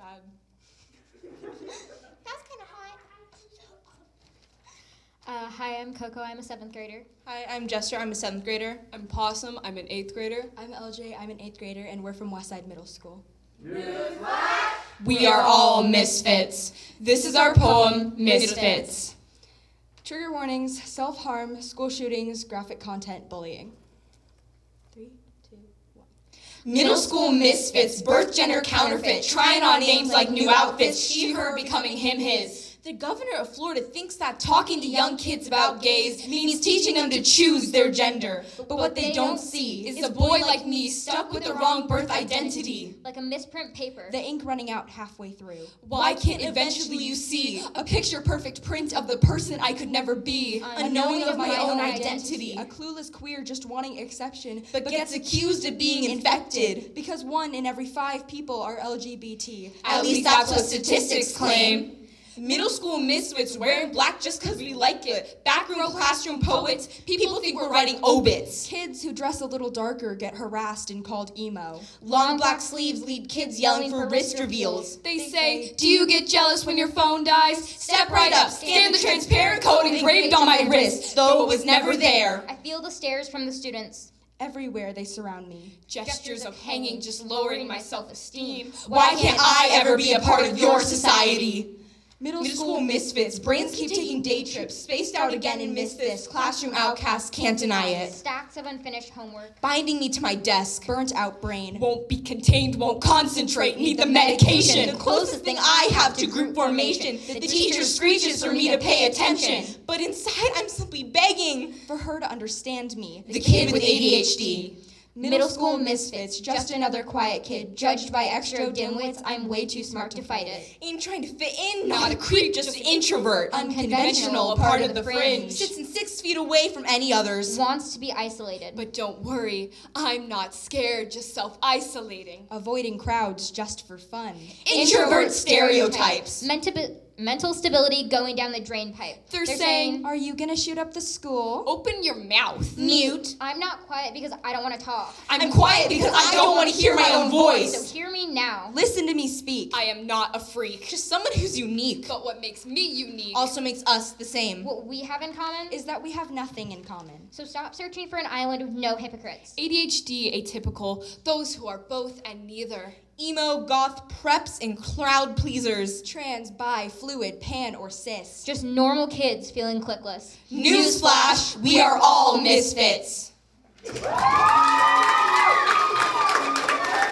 bad. That's kind of hot. Uh, hi, I'm Coco. I'm a seventh grader. Hi, I'm Jester. I'm a seventh grader. I'm Possum. I'm an eighth grader. I'm LJ. I'm an eighth grader, and we're from Westside Middle School. We are all misfits. This is our poem, Misfits. Trigger warnings, self harm, school shootings, graphic content, bullying. Three. Middle school misfits, birth gender counterfeit, trying on names like new outfits, she, her becoming him, his. The governor of Florida thinks that talking to young kids about gays means teaching them to choose their gender. But what they don't see is a boy like me stuck with the wrong birth identity. Like a misprint paper. The ink running out halfway through. Why can't eventually you see a picture perfect print of the person I could never be, uh, unknowing of my own identity? A clueless queer just wanting exception, But gets accused of being infected. because one in every five people are LGBT. At least that's what statistics claim. Middle school misfits wearing black just because we like it. Backroom classroom poets, people think we're writing obits. Kids who dress a little darker get harassed and called emo. Long black sleeves lead kids yelling for wrist reveals. They say, Do you get jealous when your phone dies? Step right up, scan the transparent code engraved on my wrist, though it was never there. I feel the stares from the students. Everywhere they surround me. Gestures of hanging, just lowering my self esteem. Why can't I ever be a part of your society? Middle, Middle school misfits, brains keep taking day trips, spaced out again and miss this. Classroom outcasts can't deny it. Stacks of unfinished homework. Binding me to my desk. burnt out brain. Won't be contained, won't concentrate, need the medication. The closest thing I have to group formation. The teacher screeches for me to pay attention. But inside, I'm simply begging. For her to understand me. The kid with ADHD. Middle school misfits, just another quiet kid. Judged by extra dimwits, I'm way too smart to fight it. Ain't trying to fit in, not a creep, just an introvert. Unconventional, a part of the fringe. Sits in six feet away from any others. Wants to be isolated. But don't worry, I'm not scared, just self isolating. Avoiding crowds just for fun. Introvert stereotypes. Mental, mental stability going down the drain pipe. They're saying, Are you gonna shoot up the school? Open your mouth. Mute. I'm not quiet because I don't want to talk. I'm quiet because I don't want to hear my own So voice. hear me now. Listen to me speak. I am not a freak, just someone who's unique. But what makes me unique also makes us the same. What we have in common Is that we have nothing in common. so stop searching for an island with no hypocrites. ADHD, atypical, those who are both and neither. Emo, goth, preps, and crowd pleasers. Trans, bi, fluid, pan, or cis. Just normal kids feeling clickless. Newsflash, we are all misfits.